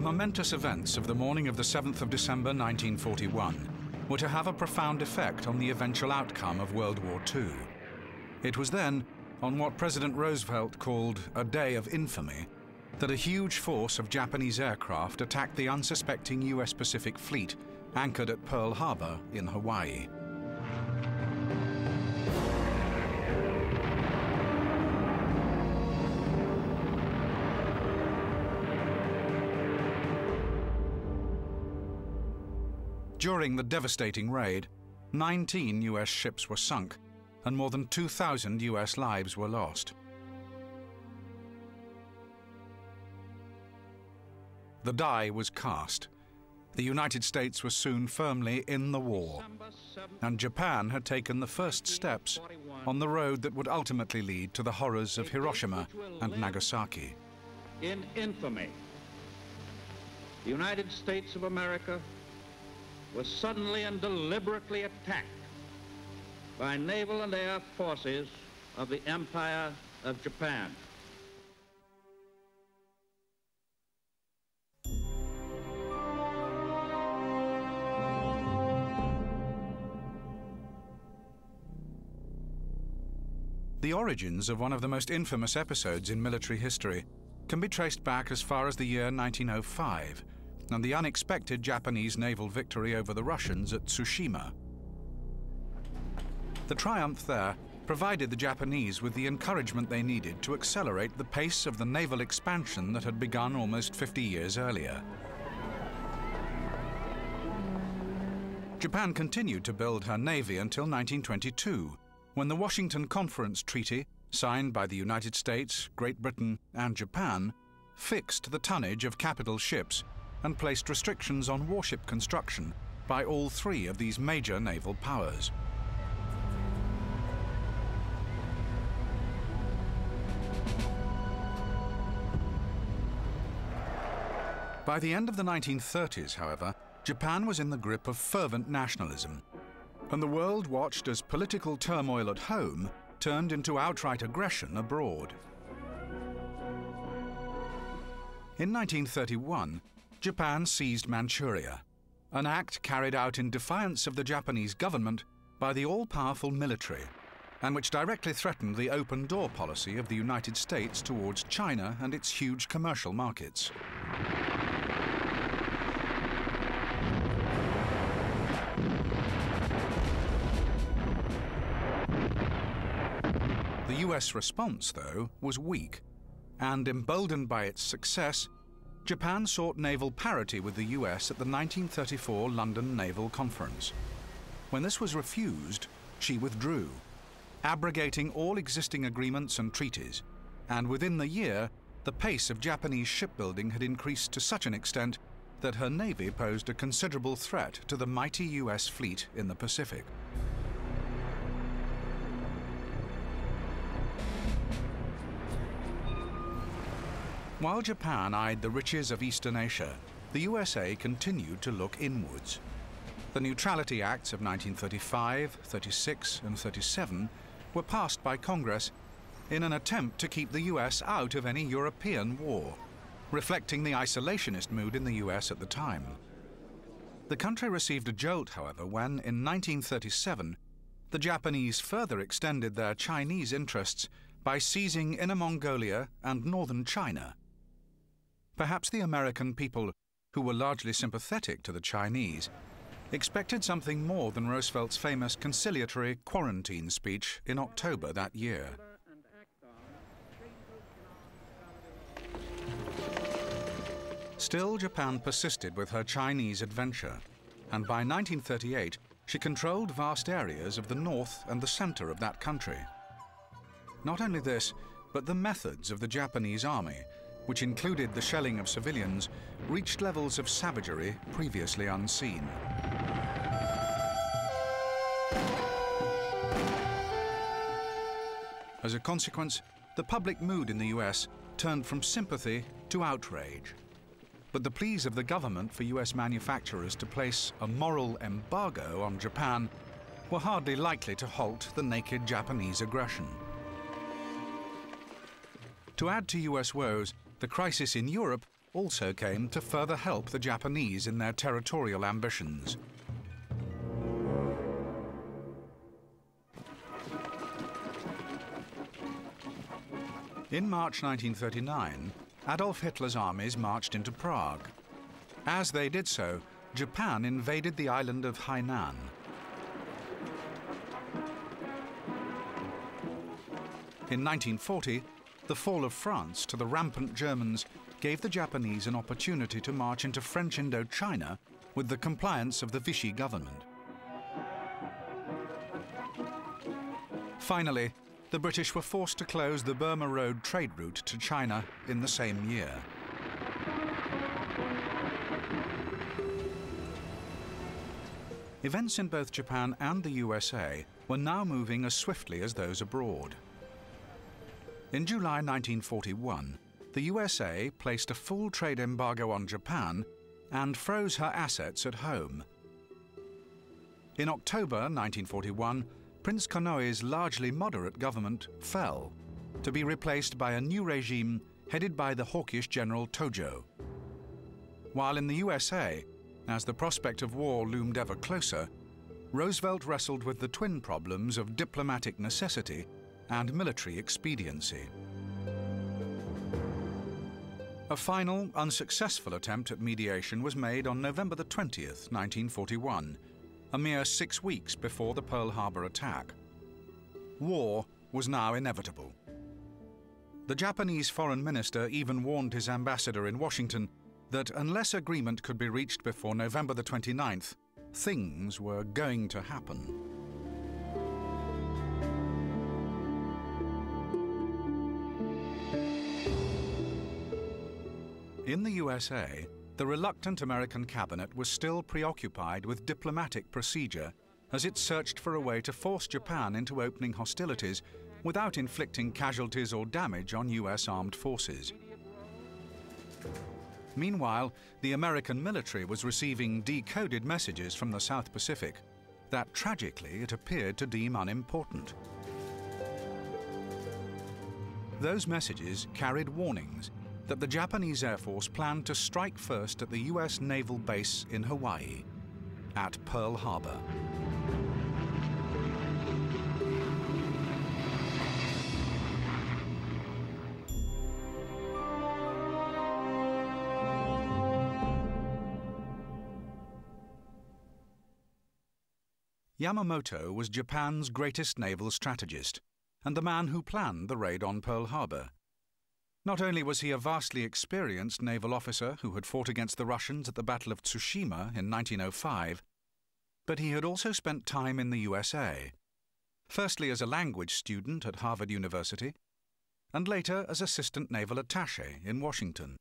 The momentous events of the morning of the 7th of December 1941 were to have a profound effect on the eventual outcome of World War II. It was then, on what President Roosevelt called a day of infamy, that a huge force of Japanese aircraft attacked the unsuspecting US Pacific Fleet anchored at Pearl Harbor in Hawaii. During the devastating raid, 19 US ships were sunk and more than 2,000 US lives were lost. The die was cast. The United States was soon firmly in the war, and Japan had taken the first steps on the road that would ultimately lead to the horrors of Hiroshima and Nagasaki. In infamy, the United States of America was suddenly and deliberately attacked by naval and air forces of the Empire of Japan. The origins of one of the most infamous episodes in military history can be traced back as far as the year 1905 and the unexpected Japanese naval victory over the Russians at Tsushima. The triumph there provided the Japanese with the encouragement they needed to accelerate the pace of the naval expansion that had begun almost 50 years earlier. Japan continued to build her navy until 1922, when the Washington Conference Treaty, signed by the United States, Great Britain, and Japan, fixed the tonnage of capital ships and placed restrictions on warship construction by all three of these major naval powers. By the end of the 1930s, however, Japan was in the grip of fervent nationalism, and the world watched as political turmoil at home turned into outright aggression abroad. In 1931, Japan seized Manchuria, an act carried out in defiance of the Japanese government by the all-powerful military, and which directly threatened the open door policy of the United States towards China and its huge commercial markets. The US response, though, was weak, and emboldened by its success, Japan sought naval parity with the US at the 1934 London Naval Conference. When this was refused, she withdrew, abrogating all existing agreements and treaties, and within the year, the pace of Japanese shipbuilding had increased to such an extent that her navy posed a considerable threat to the mighty US fleet in the Pacific. While Japan eyed the riches of Eastern Asia, the USA continued to look inwards. The Neutrality Acts of 1935, 36, and 37 were passed by Congress in an attempt to keep the US out of any European war, reflecting the isolationist mood in the US at the time. The country received a jolt, however, when, in 1937, the Japanese further extended their Chinese interests by seizing Inner Mongolia and northern China. Perhaps the American people, who were largely sympathetic to the Chinese, expected something more than Roosevelt's famous conciliatory quarantine speech in October that year. Still, Japan persisted with her Chinese adventure, and by 1938 she controlled vast areas of the north and the center of that country. Not only this, but the methods of the Japanese army which included the shelling of civilians, reached levels of savagery previously unseen. As a consequence, the public mood in the US turned from sympathy to outrage. But the pleas of the government for US manufacturers to place a moral embargo on Japan were hardly likely to halt the naked Japanese aggression. To add to US woes, the crisis in Europe also came to further help the Japanese in their territorial ambitions. In March 1939, Adolf Hitler's armies marched into Prague. As they did so, Japan invaded the island of Hainan. In 1940, the fall of France to the rampant Germans gave the Japanese an opportunity to march into French Indochina with the compliance of the Vichy government. Finally, the British were forced to close the Burma Road trade route to China in the same year. Events in both Japan and the USA were now moving as swiftly as those abroad. In July 1941, the USA placed a full trade embargo on Japan and froze her assets at home. In October 1941, Prince Konoe's largely moderate government fell, to be replaced by a new regime headed by the hawkish General Tojo. While in the USA, as the prospect of war loomed ever closer, Roosevelt wrestled with the twin problems of diplomatic necessity and military expediency. A final, unsuccessful attempt at mediation was made on November the 20th, 1941, a mere six weeks before the Pearl Harbor attack. War was now inevitable. The Japanese foreign minister even warned his ambassador in Washington that unless agreement could be reached before November the 29th, things were going to happen. In the USA, the reluctant American cabinet was still preoccupied with diplomatic procedure as it searched for a way to force Japan into opening hostilities without inflicting casualties or damage on US armed forces. Meanwhile, the American military was receiving decoded messages from the South Pacific that tragically it appeared to deem unimportant. Those messages carried warnings that the Japanese Air Force planned to strike first at the US naval base in Hawaii, at Pearl Harbor. Yamamoto was Japan's greatest naval strategist and the man who planned the raid on Pearl Harbor. Not only was he a vastly experienced naval officer who had fought against the Russians at the Battle of Tsushima in 1905, but he had also spent time in the USA, firstly as a language student at Harvard University, and later as assistant naval attaché in Washington.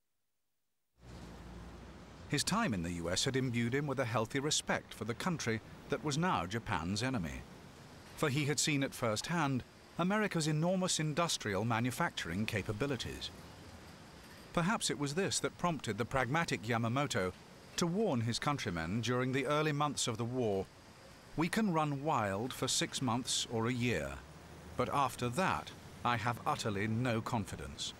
His time in the US had imbued him with a healthy respect for the country that was now Japan's enemy, for he had seen at first hand America's enormous industrial manufacturing capabilities. Perhaps it was this that prompted the pragmatic Yamamoto to warn his countrymen during the early months of the war we can run wild for six months or a year, but after that, I have utterly no confidence.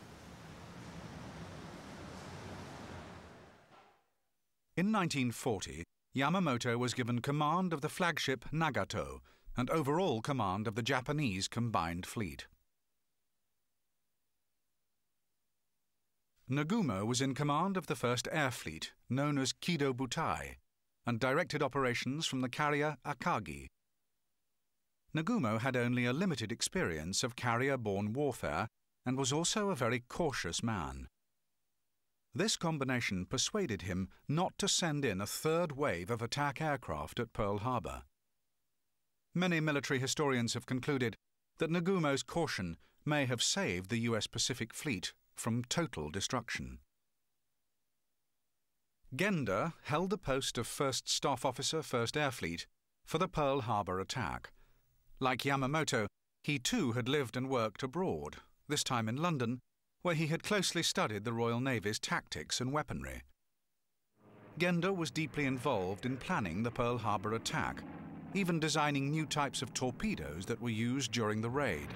In 1940, Yamamoto was given command of the flagship Nagato, and overall command of the Japanese combined fleet. Nagumo was in command of the first air fleet, known as Kido Butai, and directed operations from the carrier Akagi. Nagumo had only a limited experience of carrier-borne warfare and was also a very cautious man. This combination persuaded him not to send in a third wave of attack aircraft at Pearl Harbor. Many military historians have concluded that Nagumo's caution may have saved the US Pacific Fleet from total destruction. Genda held the post of First Staff Officer, 1st Air Fleet, for the Pearl Harbor attack. Like Yamamoto, he too had lived and worked abroad, this time in London, where he had closely studied the Royal Navy's tactics and weaponry. Genda was deeply involved in planning the Pearl Harbor attack even designing new types of torpedoes that were used during the raid.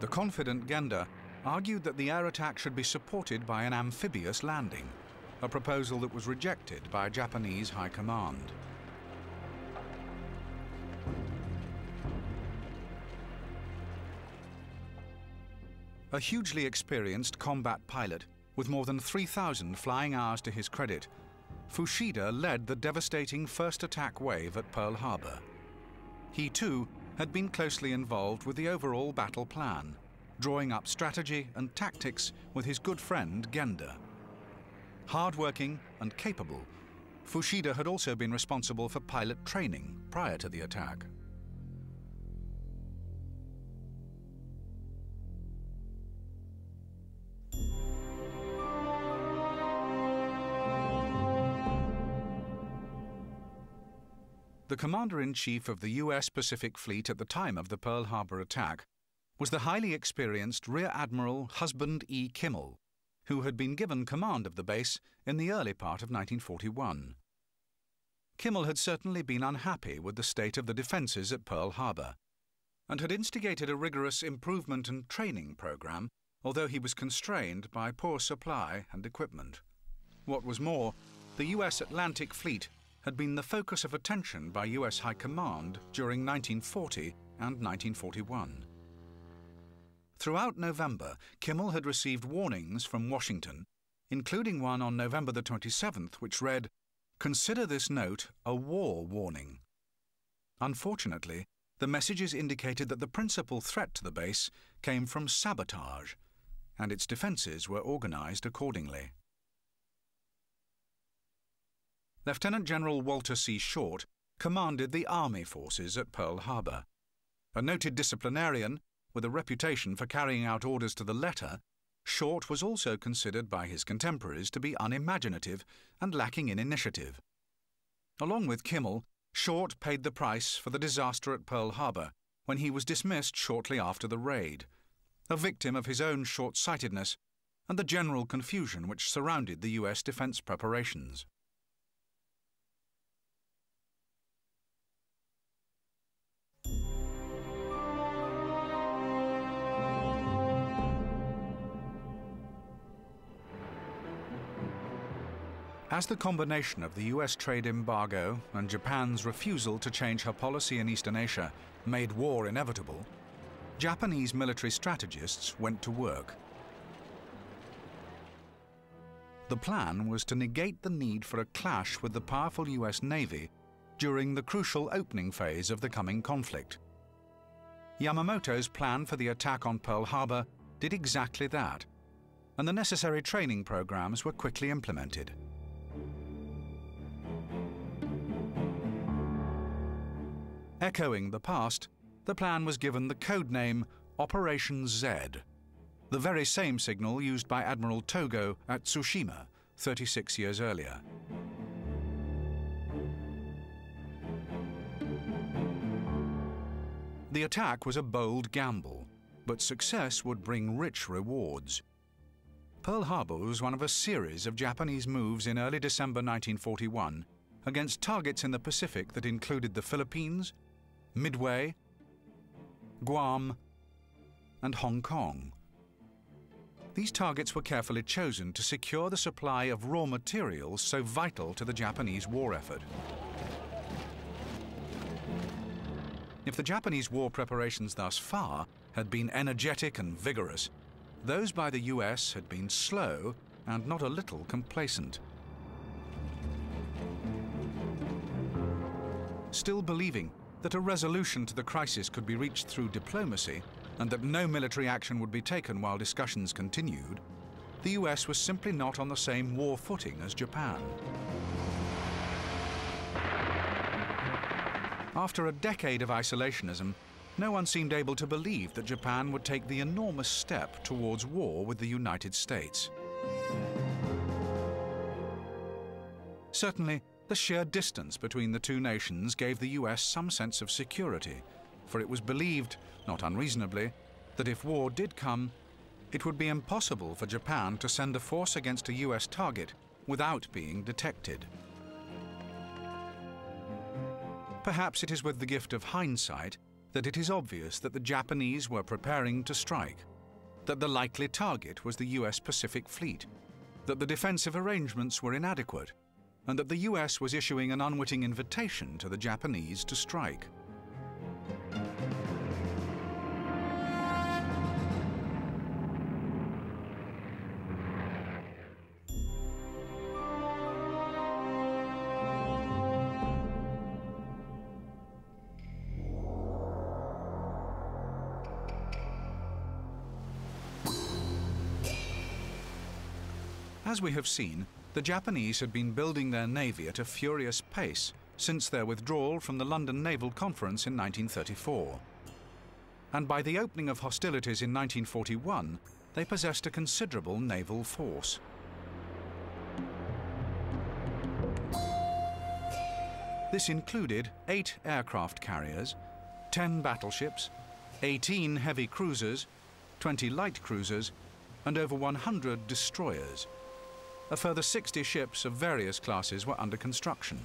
The confident Genda argued that the air attack should be supported by an amphibious landing, a proposal that was rejected by Japanese High Command. A hugely experienced combat pilot, with more than 3,000 flying hours to his credit, Fuchida led the devastating first attack wave at Pearl Harbor. He too had been closely involved with the overall battle plan, drawing up strategy and tactics with his good friend Genda. Hardworking and capable, Fuchida had also been responsible for pilot training prior to the attack. The commander-in-chief of the U.S. Pacific Fleet at the time of the Pearl Harbor attack was the highly experienced Rear Admiral Husband E. Kimmel, who had been given command of the base in the early part of 1941. Kimmel had certainly been unhappy with the state of the defences at Pearl Harbor and had instigated a rigorous improvement and training program, although he was constrained by poor supply and equipment. What was more, the U.S. Atlantic Fleet had been the focus of attention by US High Command during 1940 and 1941. Throughout November, Kimmel had received warnings from Washington, including one on November the 27th, which read, Consider this note a war warning. Unfortunately, the messages indicated that the principal threat to the base came from sabotage, and its defences were organised accordingly. Lieutenant General Walter C. Short commanded the Army forces at Pearl Harbor. A noted disciplinarian, with a reputation for carrying out orders to the letter, Short was also considered by his contemporaries to be unimaginative and lacking in initiative. Along with Kimmel, Short paid the price for the disaster at Pearl Harbor when he was dismissed shortly after the raid, a victim of his own short sightedness and the general confusion which surrounded the U.S. defense preparations. As the combination of the US trade embargo and Japan's refusal to change her policy in Eastern Asia made war inevitable, Japanese military strategists went to work. The plan was to negate the need for a clash with the powerful US Navy during the crucial opening phase of the coming conflict. Yamamoto's plan for the attack on Pearl Harbor did exactly that, and the necessary training programs were quickly implemented. Echoing the past, the plan was given the code name Operation Z, the very same signal used by Admiral Togo at Tsushima 36 years earlier. The attack was a bold gamble, but success would bring rich rewards. Pearl Harbor was one of a series of Japanese moves in early December 1941 against targets in the Pacific that included the Philippines, Midway, Guam, and Hong Kong. These targets were carefully chosen to secure the supply of raw materials so vital to the Japanese war effort. If the Japanese war preparations thus far had been energetic and vigorous, those by the US had been slow and not a little complacent. Still believing that a resolution to the crisis could be reached through diplomacy and that no military action would be taken while discussions continued, the US was simply not on the same war footing as Japan. After a decade of isolationism, no one seemed able to believe that Japan would take the enormous step towards war with the United States. Certainly, the sheer distance between the two nations gave the US some sense of security, for it was believed, not unreasonably, that if war did come, it would be impossible for Japan to send a force against a US target without being detected. Perhaps it is with the gift of hindsight that it is obvious that the Japanese were preparing to strike, that the likely target was the US Pacific Fleet, that the defensive arrangements were inadequate, and that the US was issuing an unwitting invitation to the Japanese to strike. As we have seen, the Japanese had been building their navy at a furious pace since their withdrawal from the London Naval Conference in 1934. And by the opening of hostilities in 1941, they possessed a considerable naval force. This included eight aircraft carriers, 10 battleships, 18 heavy cruisers, 20 light cruisers, and over 100 destroyers a further 60 ships of various classes were under construction.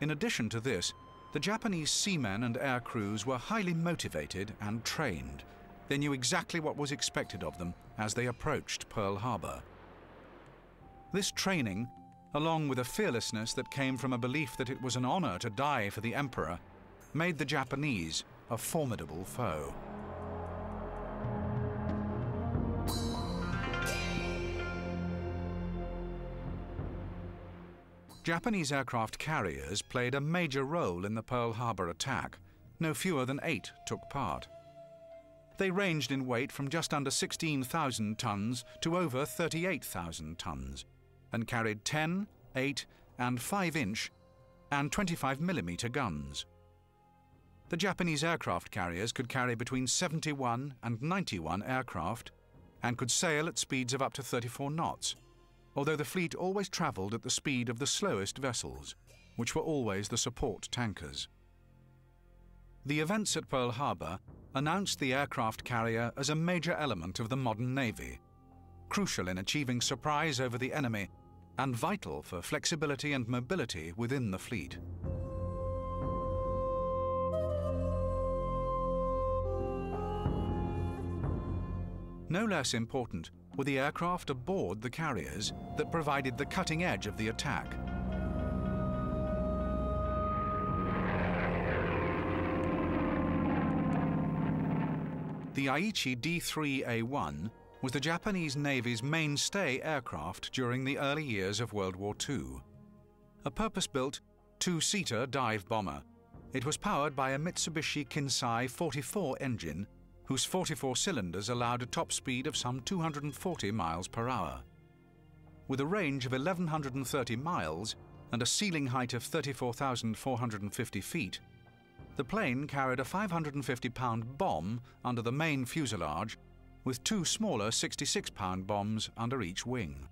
In addition to this, the Japanese seamen and air crews were highly motivated and trained. They knew exactly what was expected of them as they approached Pearl Harbor. This training, along with a fearlessness that came from a belief that it was an honor to die for the Emperor, made the Japanese a formidable foe. Japanese aircraft carriers played a major role in the Pearl Harbor attack. No fewer than eight took part. They ranged in weight from just under 16,000 tons to over 38,000 tons and carried 10, 8, and 5 inch and 25 millimeter guns. The Japanese aircraft carriers could carry between 71 and 91 aircraft and could sail at speeds of up to 34 knots although the fleet always travelled at the speed of the slowest vessels, which were always the support tankers. The events at Pearl Harbor announced the aircraft carrier as a major element of the modern Navy, crucial in achieving surprise over the enemy and vital for flexibility and mobility within the fleet. No less important the aircraft aboard the carriers that provided the cutting edge of the attack. The Aichi D3A1 was the Japanese Navy's mainstay aircraft during the early years of World War II. A purpose-built, two-seater dive bomber, it was powered by a Mitsubishi Kinsei 44 engine whose 44 cylinders allowed a top speed of some 240 miles per hour. With a range of 1,130 miles and a ceiling height of 34,450 feet, the plane carried a 550-pound bomb under the main fuselage with two smaller 66-pound bombs under each wing.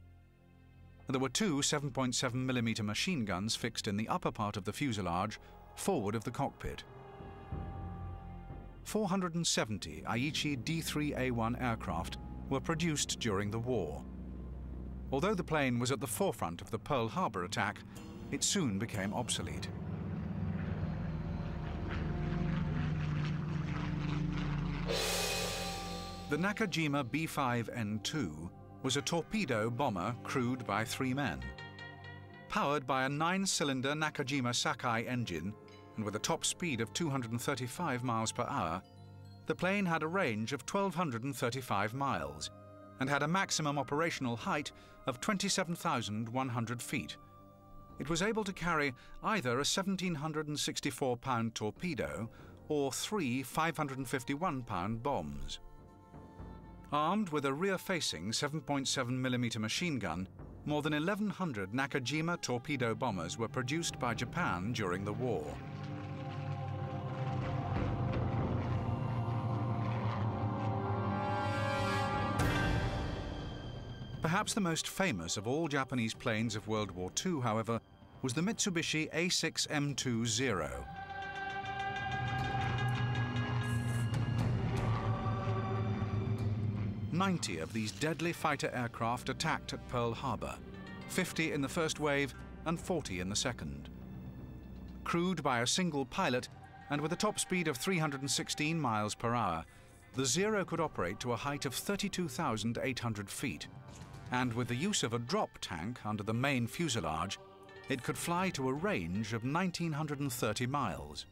There were two 7.7mm machine guns fixed in the upper part of the fuselage, forward of the cockpit. 470 Aichi D3A1 aircraft were produced during the war. Although the plane was at the forefront of the Pearl Harbor attack, it soon became obsolete. The Nakajima B-5N2 was a torpedo bomber crewed by three men. Powered by a nine-cylinder Nakajima Sakae engine and with a top speed of 235 miles per hour, the plane had a range of 1,235 miles and had a maximum operational height of 27,100 feet. It was able to carry either a 1,764 pound torpedo or three 551 pound bombs. Armed with a rear facing 7.7mm machine gun, more than 1,100 Nakajima torpedo bombers were produced by Japan during the war. Perhaps the most famous of all Japanese planes of World War II, however, was the Mitsubishi A6M20. Ninety of these deadly fighter aircraft attacked at Pearl Harbor, 50 in the first wave and 40 in the second. Crewed by a single pilot and with a top speed of 316 miles per hour, the Zero could operate to a height of 32,800 feet, and with the use of a drop tank under the main fuselage, it could fly to a range of 1,930 miles.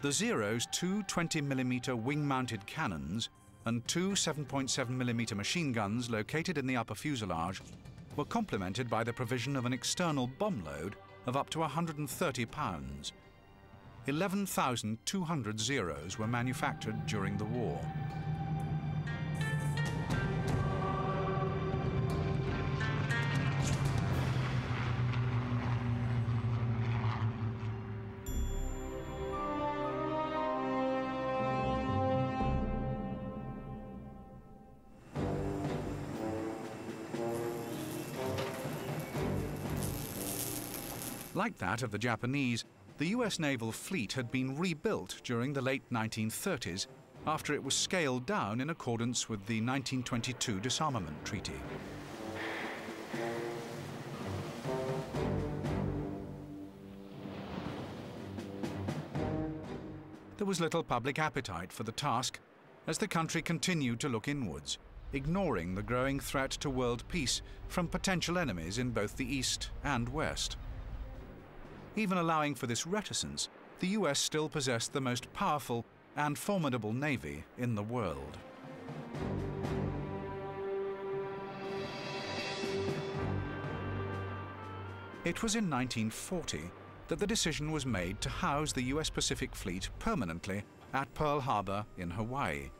The Zero's two 20mm wing-mounted cannons and two 7.7mm machine guns located in the upper fuselage were complemented by the provision of an external bomb load of up to 130 pounds. 11,200 Zeros were manufactured during the war. Like that of the Japanese, the US naval fleet had been rebuilt during the late 1930s after it was scaled down in accordance with the 1922 Disarmament Treaty. There was little public appetite for the task as the country continued to look inwards, ignoring the growing threat to world peace from potential enemies in both the East and West. Even allowing for this reticence, the US still possessed the most powerful and formidable navy in the world. It was in 1940 that the decision was made to house the US Pacific Fleet permanently at Pearl Harbor in Hawaii.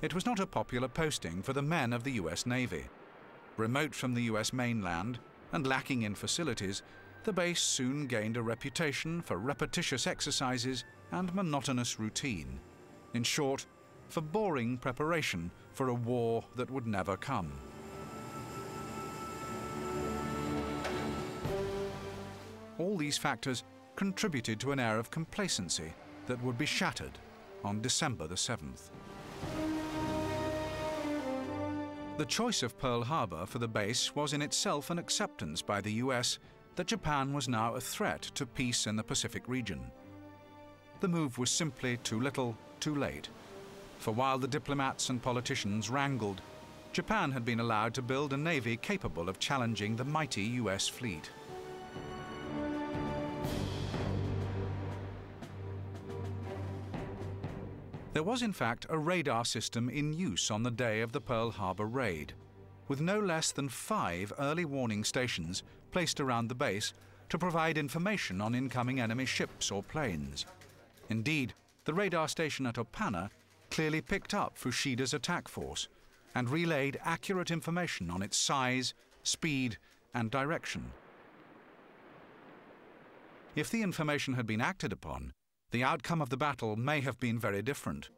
It was not a popular posting for the men of the US Navy. Remote from the US mainland and lacking in facilities, the base soon gained a reputation for repetitious exercises and monotonous routine. In short, for boring preparation for a war that would never come. All these factors contributed to an air of complacency that would be shattered on December the 7th. The choice of Pearl Harbor for the base was in itself an acceptance by the US that Japan was now a threat to peace in the Pacific region. The move was simply too little, too late. For while the diplomats and politicians wrangled, Japan had been allowed to build a navy capable of challenging the mighty US fleet. There was in fact a radar system in use on the day of the Pearl Harbor raid, with no less than five early warning stations placed around the base to provide information on incoming enemy ships or planes. Indeed, the radar station at Opana clearly picked up Fuchida's attack force and relayed accurate information on its size, speed, and direction. If the information had been acted upon, the outcome of the battle may have been very different.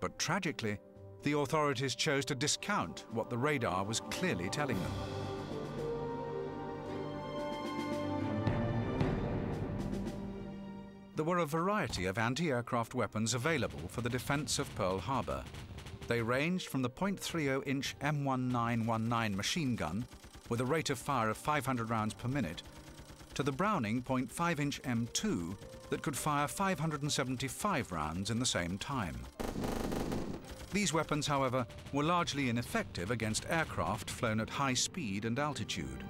But tragically, the authorities chose to discount what the radar was clearly telling them. There were a variety of anti-aircraft weapons available for the defense of Pearl Harbor. They ranged from the .30-inch M1919 machine gun with a rate of fire of 500 rounds per minute to the Browning .5-inch M2 that could fire 575 rounds in the same time. These weapons, however, were largely ineffective against aircraft flown at high speed and altitude.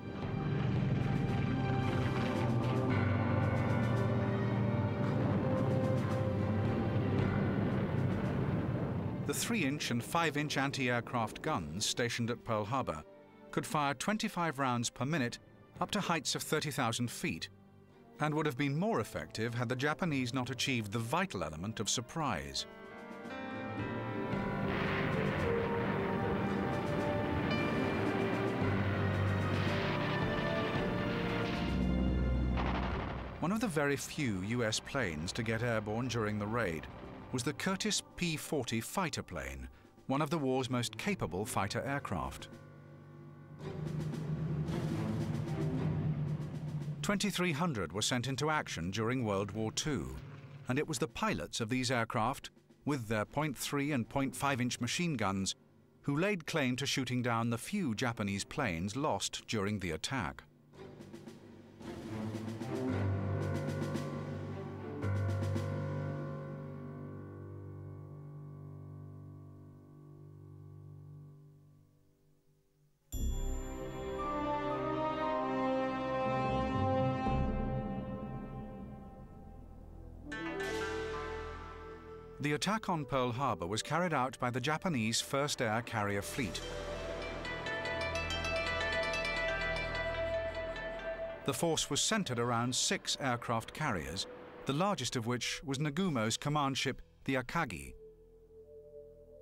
3-inch and 5-inch anti-aircraft guns stationed at Pearl Harbor could fire 25 rounds per minute up to heights of 30,000 feet and would have been more effective had the Japanese not achieved the vital element of surprise. One of the very few US planes to get airborne during the raid was the Curtiss P-40 fighter plane, one of the war's most capable fighter aircraft. 2,300 were sent into action during World War II, and it was the pilots of these aircraft, with their .3 and .5 inch machine guns, who laid claim to shooting down the few Japanese planes lost during the attack. The attack on Pearl Harbor was carried out by the Japanese First Air Carrier Fleet. The force was centered around six aircraft carriers, the largest of which was Nagumo's command ship, the Akagi.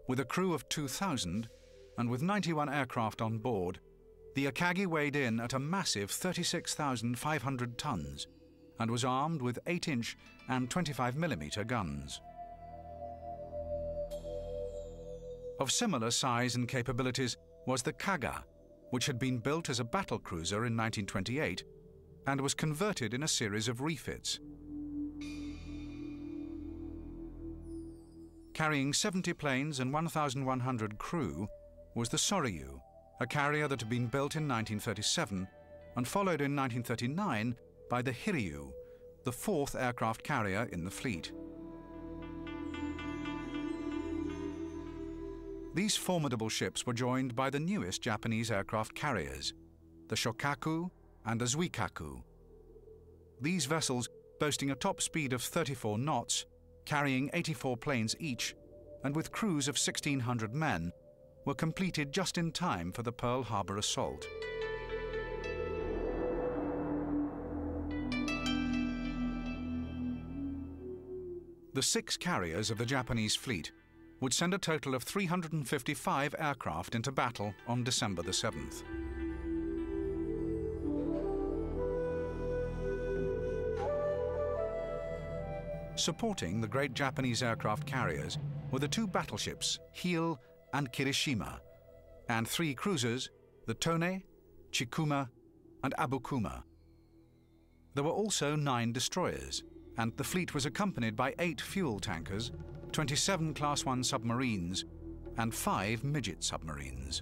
With a crew of 2,000 and with 91 aircraft on board, the Akagi weighed in at a massive 36,500 tons and was armed with 8-inch and 25mm guns. Of similar size and capabilities was the Kaga, which had been built as a battle cruiser in 1928 and was converted in a series of refits. Carrying 70 planes and 1,100 crew was the Soryu, a carrier that had been built in 1937 and followed in 1939 by the Hiryu, the fourth aircraft carrier in the fleet. These formidable ships were joined by the newest Japanese aircraft carriers, the Shokaku and the Zuikaku. These vessels, boasting a top speed of 34 knots, carrying 84 planes each, and with crews of 1,600 men, were completed just in time for the Pearl Harbor assault. The six carriers of the Japanese fleet would send a total of 355 aircraft into battle on December the 7th. Supporting the great Japanese aircraft carriers were the two battleships Hiei and Kirishima, and three cruisers, the Tone, Chikuma, and Abukuma. There were also nine destroyers, and the fleet was accompanied by eight fuel tankers 27 Class 1 submarines, and five midget submarines.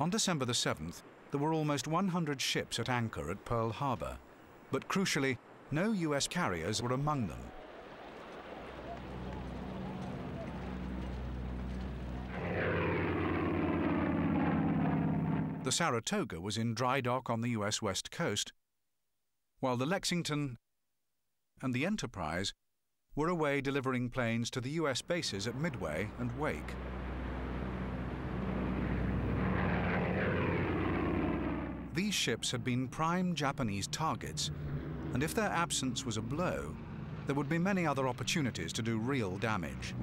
On December the 7th, there were almost 100 ships at anchor at Pearl Harbor, but crucially, no US carriers were among them. The Saratoga was in dry dock on the US west coast, while the Lexington and the Enterprise were away delivering planes to the US bases at Midway and Wake. These ships had been prime Japanese targets, and if their absence was a blow, there would be many other opportunities to do real damage.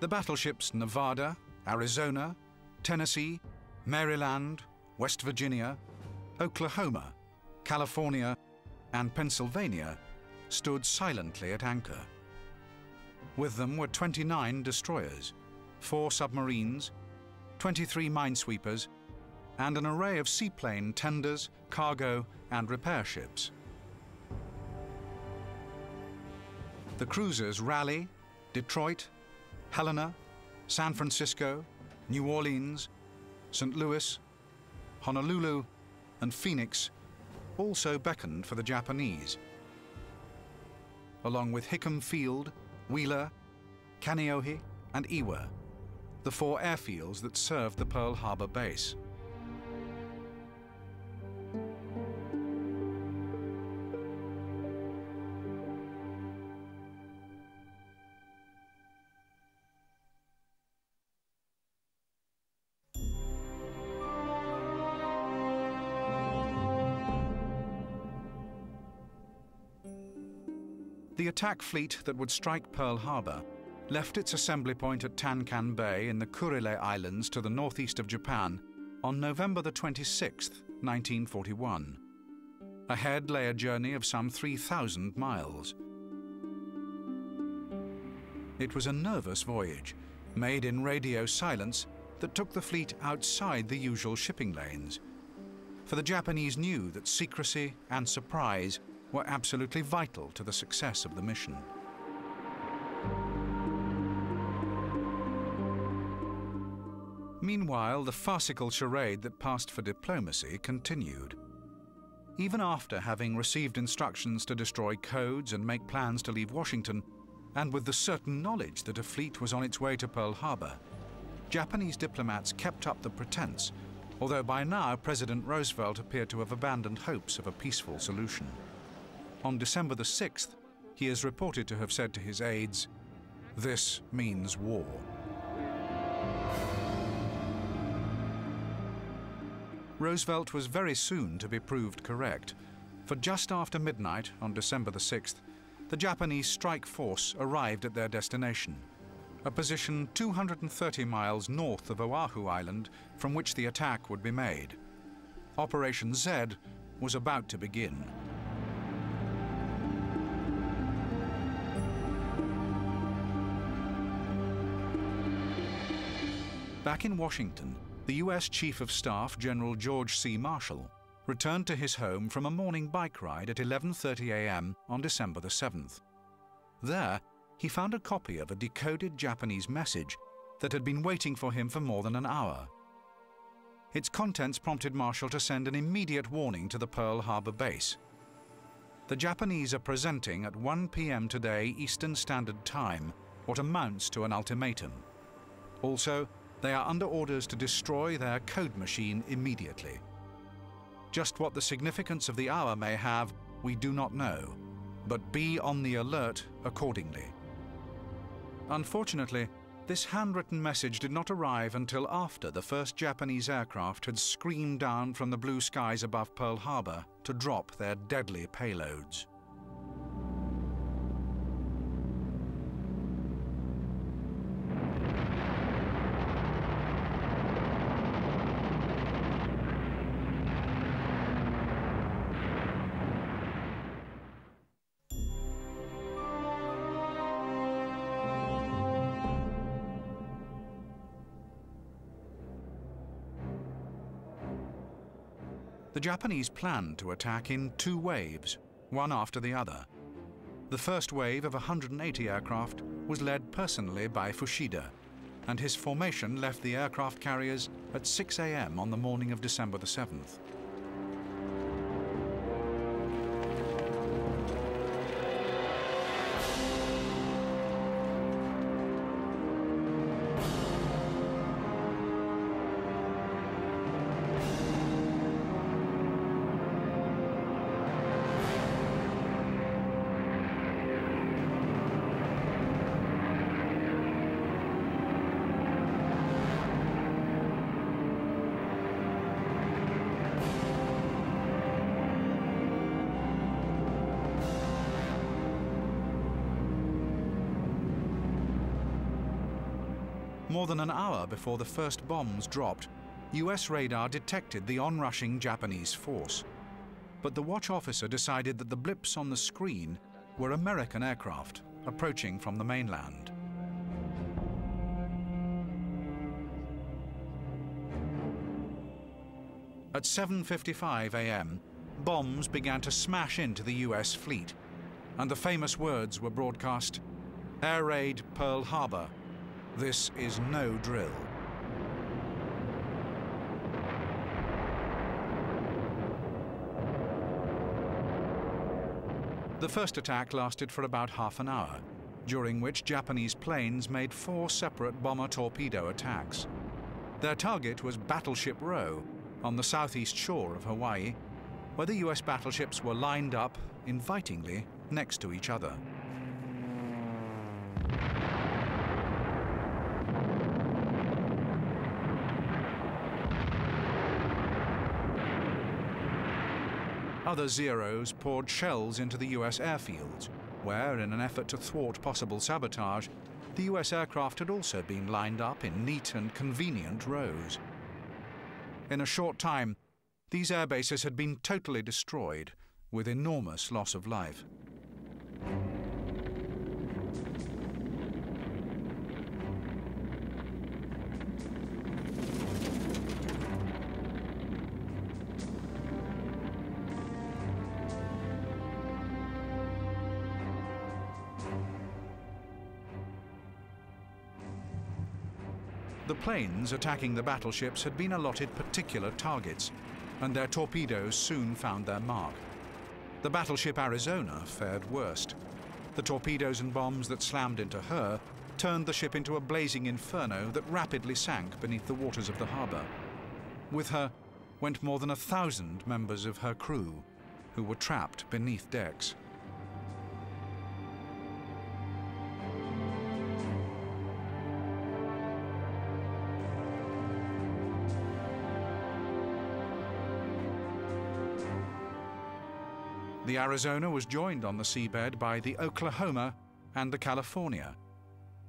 The battleships Nevada, Arizona, Tennessee, Maryland, West Virginia, Oklahoma, California, and Pennsylvania stood silently at anchor. With them were 29 destroyers, four submarines, 23 minesweepers, and an array of seaplane tenders, cargo, and repair ships. The cruisers Raleigh, Detroit, Helena, San Francisco, New Orleans, St. Louis, Honolulu, and Phoenix also beckoned for the Japanese, along with Hickam Field, Wheeler, Kaneohe, and Ewa, the four airfields that served the Pearl Harbor base. Attack fleet that would strike Pearl Harbor left its assembly point at Tankan Bay in the Kurile Islands to the northeast of Japan on November the 26th, 1941. Ahead lay a journey of some 3,000 miles. It was a nervous voyage, made in radio silence, that took the fleet outside the usual shipping lanes. For the Japanese knew that secrecy and surprise were absolutely vital to the success of the mission. Meanwhile, the farcical charade that passed for diplomacy continued. Even after having received instructions to destroy codes and make plans to leave Washington, and with the certain knowledge that a fleet was on its way to Pearl Harbor, Japanese diplomats kept up the pretense, although by now President Roosevelt appeared to have abandoned hopes of a peaceful solution. On December the 6th, he is reported to have said to his aides, This means war. Roosevelt was very soon to be proved correct, for just after midnight on December the 6th, the Japanese strike force arrived at their destination, a position 230 miles north of Oahu Island from which the attack would be made. Operation Z was about to begin. Back in Washington, the U.S. Chief of Staff, General George C. Marshall, returned to his home from a morning bike ride at 11.30 a.m. on December the 7th. There, he found a copy of a decoded Japanese message that had been waiting for him for more than an hour. Its contents prompted Marshall to send an immediate warning to the Pearl Harbor base. The Japanese are presenting at 1 p.m. today Eastern Standard Time what amounts to an ultimatum. Also, they are under orders to destroy their code machine immediately. Just what the significance of the hour may have, we do not know, but be on the alert accordingly. Unfortunately, this handwritten message did not arrive until after the first Japanese aircraft had screamed down from the blue skies above Pearl Harbor to drop their deadly payloads. The Japanese planned to attack in two waves, one after the other. The first wave of 180 aircraft was led personally by Fuchida, and his formation left the aircraft carriers at 6 a.m. on the morning of December the 7th. Before the first bombs dropped, US radar detected the onrushing Japanese force. But the watch officer decided that the blips on the screen were American aircraft approaching from the mainland. At 7.55 a.m., bombs began to smash into the US fleet, and the famous words were broadcast, Air Raid Pearl Harbor, this is no drill. The first attack lasted for about half an hour, during which Japanese planes made four separate bomber torpedo attacks. Their target was Battleship Row on the southeast shore of Hawaii, where the US battleships were lined up, invitingly, next to each other. Other Zeros poured shells into the US airfields, where, in an effort to thwart possible sabotage, the US aircraft had also been lined up in neat and convenient rows. In a short time, these airbases had been totally destroyed, with enormous loss of life. Planes attacking the battleships had been allotted particular targets, and their torpedoes soon found their mark. The battleship Arizona fared worst. The torpedoes and bombs that slammed into her turned the ship into a blazing inferno that rapidly sank beneath the waters of the harbour. With her went more than a thousand members of her crew, who were trapped beneath decks. The Arizona was joined on the seabed by the Oklahoma and the California,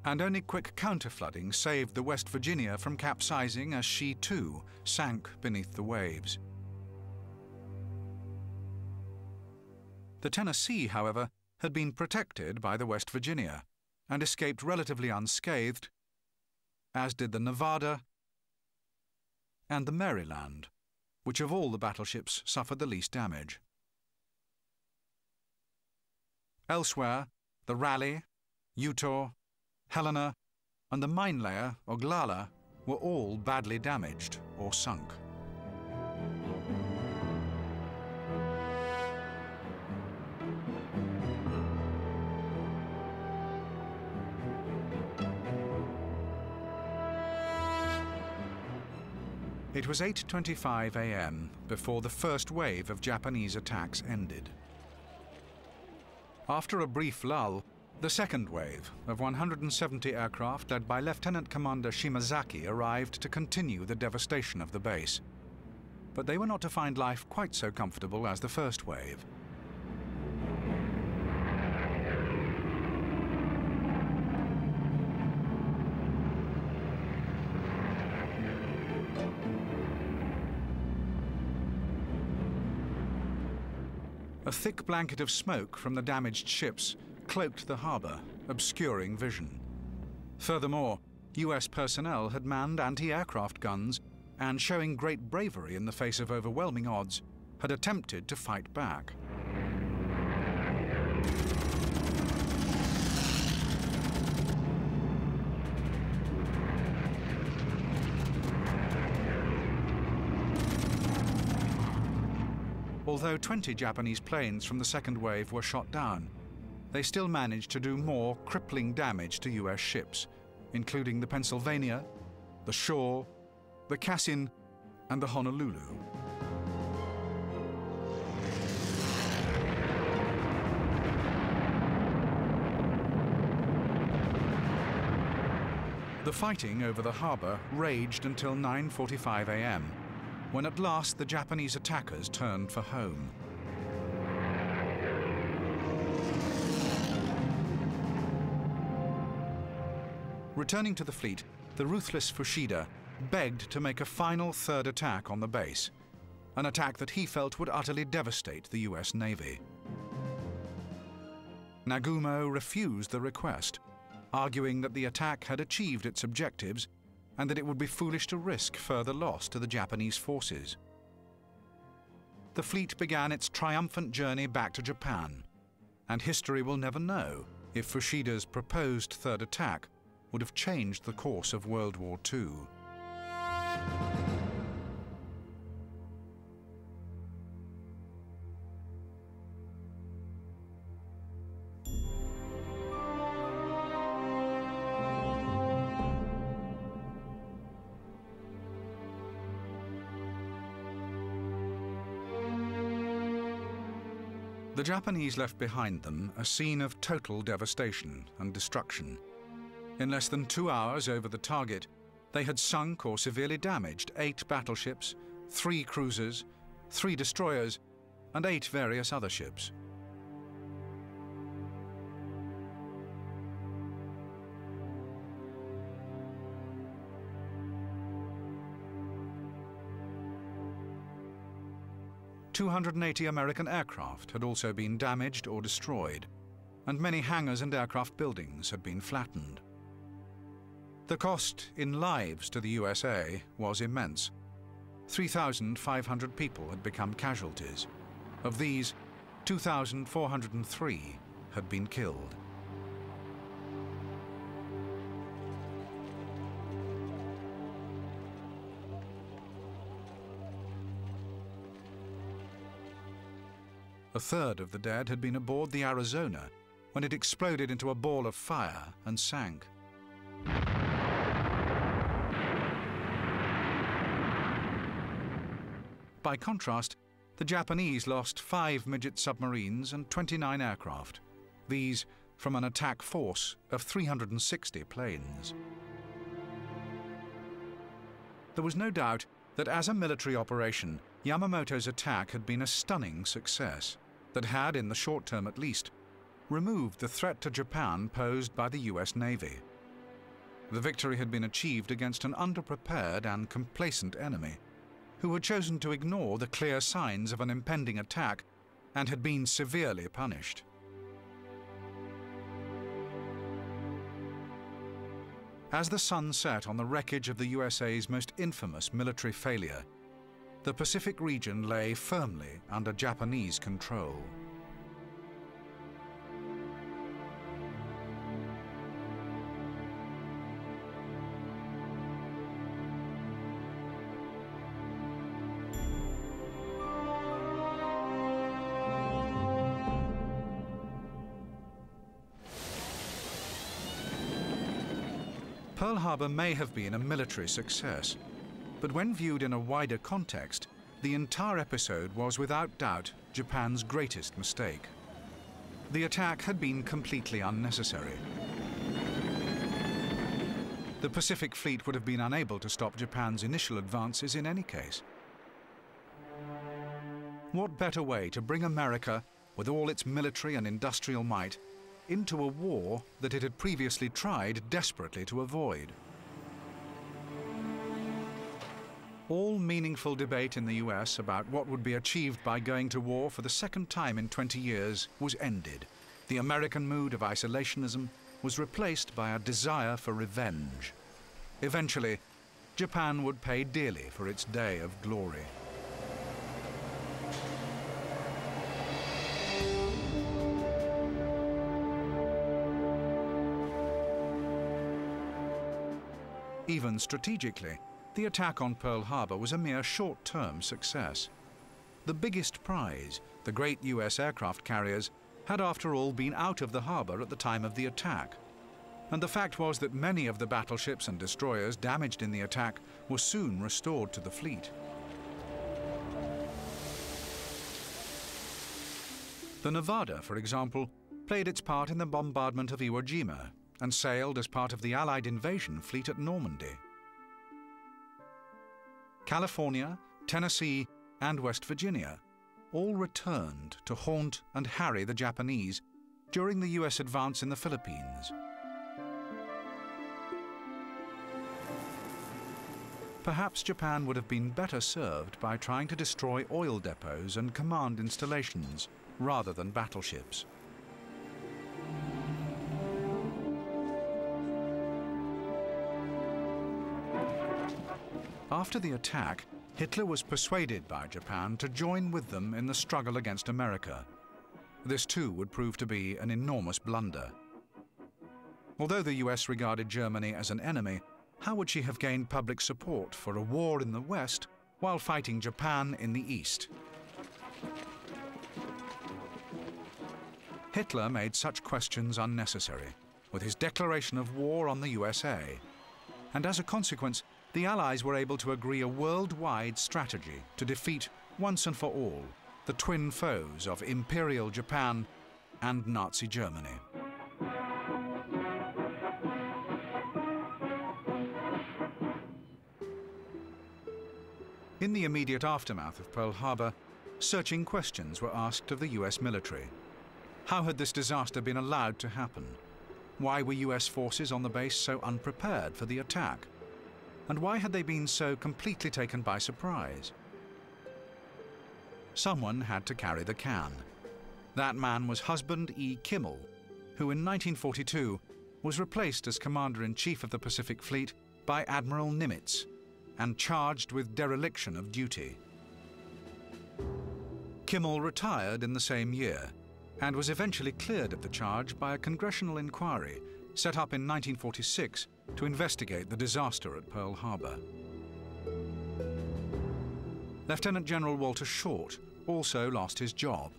and only quick counterflooding saved the West Virginia from capsizing as she too sank beneath the waves. The Tennessee, however, had been protected by the West Virginia and escaped relatively unscathed, as did the Nevada and the Maryland, which of all the battleships suffered the least damage. Elsewhere, the Raleigh, Utah, Helena, and the mine layer, Oglala, were all badly damaged or sunk. It was 8.25 a.m. before the first wave of Japanese attacks ended. After a brief lull, the second wave of 170 aircraft led by Lieutenant Commander Shimazaki arrived to continue the devastation of the base. But they were not to find life quite so comfortable as the first wave. A thick blanket of smoke from the damaged ships cloaked the harbour, obscuring vision. Furthermore, US personnel had manned anti-aircraft guns and, showing great bravery in the face of overwhelming odds, had attempted to fight back. Although 20 Japanese planes from the second wave were shot down, they still managed to do more crippling damage to US ships, including the Pennsylvania, the Shaw, the Cassin, and the Honolulu. The fighting over the harbour raged until 9.45 a.m., when at last the Japanese attackers turned for home. Returning to the fleet, the ruthless Fuchida begged to make a final third attack on the base, an attack that he felt would utterly devastate the US Navy. Nagumo refused the request, arguing that the attack had achieved its objectives and that it would be foolish to risk further loss to the Japanese forces. The fleet began its triumphant journey back to Japan, and history will never know if Fuchida's proposed third attack would have changed the course of World War II. Japanese left behind them a scene of total devastation and destruction. In less than two hours over the target, they had sunk or severely damaged eight battleships, three cruisers, three destroyers, and eight various other ships. Two hundred and eighty American aircraft had also been damaged or destroyed, and many hangars and aircraft buildings had been flattened. The cost in lives to the USA was immense. 3,500 people had become casualties. Of these, 2,403 had been killed. A third of the dead had been aboard the Arizona when it exploded into a ball of fire and sank. By contrast, the Japanese lost five midget submarines and 29 aircraft, these from an attack force of 360 planes. There was no doubt that as a military operation, Yamamoto's attack had been a stunning success that had, in the short term at least, removed the threat to Japan posed by the US Navy. The victory had been achieved against an underprepared and complacent enemy who had chosen to ignore the clear signs of an impending attack and had been severely punished. As the sun set on the wreckage of the USA's most infamous military failure, the Pacific region lay firmly under Japanese control. Pearl Harbor may have been a military success, but when viewed in a wider context, the entire episode was without doubt Japan's greatest mistake. The attack had been completely unnecessary. The Pacific Fleet would have been unable to stop Japan's initial advances in any case. What better way to bring America, with all its military and industrial might, into a war that it had previously tried desperately to avoid. All meaningful debate in the US about what would be achieved by going to war for the second time in 20 years was ended. The American mood of isolationism was replaced by a desire for revenge. Eventually, Japan would pay dearly for its day of glory. Even strategically, the attack on Pearl Harbor was a mere short-term success. The biggest prize, the great US aircraft carriers, had after all been out of the harbor at the time of the attack. And the fact was that many of the battleships and destroyers damaged in the attack were soon restored to the fleet. The Nevada, for example, played its part in the bombardment of Iwo Jima and sailed as part of the Allied invasion fleet at Normandy. California, Tennessee, and West Virginia all returned to haunt and harry the Japanese during the US advance in the Philippines. Perhaps Japan would have been better served by trying to destroy oil depots and command installations rather than battleships. After the attack, Hitler was persuaded by Japan to join with them in the struggle against America. This too would prove to be an enormous blunder. Although the US regarded Germany as an enemy, how would she have gained public support for a war in the West while fighting Japan in the East? Hitler made such questions unnecessary with his declaration of war on the USA. And as a consequence, the Allies were able to agree a worldwide strategy to defeat, once and for all, the twin foes of Imperial Japan and Nazi Germany. In the immediate aftermath of Pearl Harbor, searching questions were asked of the US military. How had this disaster been allowed to happen? Why were US forces on the base so unprepared for the attack? And why had they been so completely taken by surprise? Someone had to carry the can. That man was Husband E. Kimmel, who in 1942 was replaced as Commander-in-Chief of the Pacific Fleet by Admiral Nimitz and charged with dereliction of duty. Kimmel retired in the same year and was eventually cleared of the charge by a congressional inquiry set up in 1946 to investigate the disaster at Pearl Harbor. Lieutenant General Walter Short also lost his job.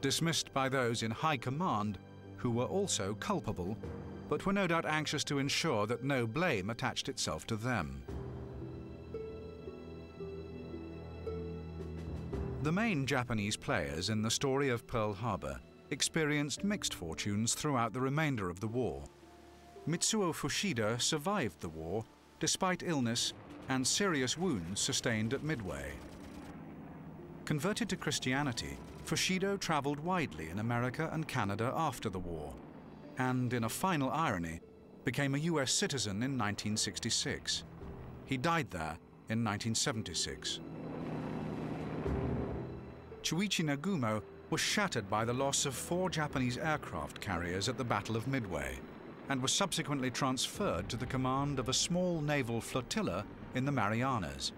dismissed by those in high command who were also culpable, but were no doubt anxious to ensure that no blame attached itself to them. The main Japanese players in the story of Pearl Harbor experienced mixed fortunes throughout the remainder of the war. Mitsuo Fuchida survived the war despite illness and serious wounds sustained at Midway. Converted to Christianity, Fuchida travelled widely in America and Canada after the war, and in a final irony, became a US citizen in 1966. He died there in 1976. Chuichi Nagumo was shattered by the loss of four Japanese aircraft carriers at the Battle of Midway and was subsequently transferred to the command of a small naval flotilla in the Marianas.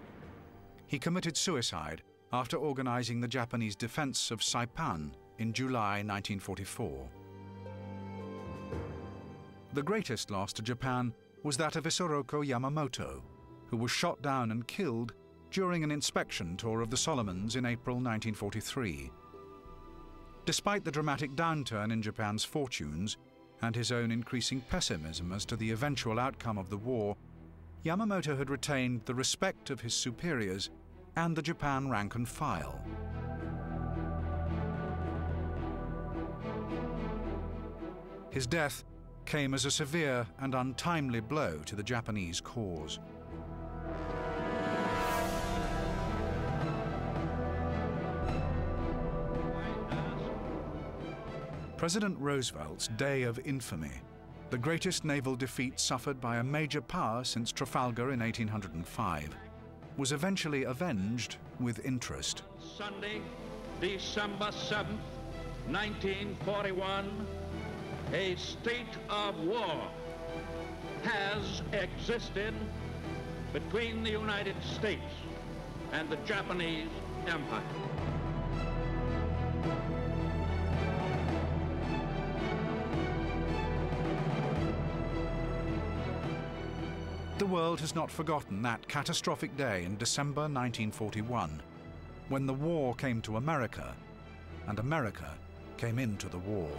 He committed suicide after organizing the Japanese defense of Saipan in July 1944. The greatest loss to Japan was that of Isoroku Yamamoto, who was shot down and killed during an inspection tour of the Solomons in April 1943. Despite the dramatic downturn in Japan's fortunes and his own increasing pessimism as to the eventual outcome of the war, Yamamoto had retained the respect of his superiors and the Japan rank and file. His death came as a severe and untimely blow to the Japanese cause. President Roosevelt's day of infamy, the greatest naval defeat suffered by a major power since Trafalgar in 1805, was eventually avenged with interest. Sunday, December 7th, 1941, a state of war has existed between the United States and the Japanese Empire. The world has not forgotten that catastrophic day in December 1941, when the war came to America and America came into the war.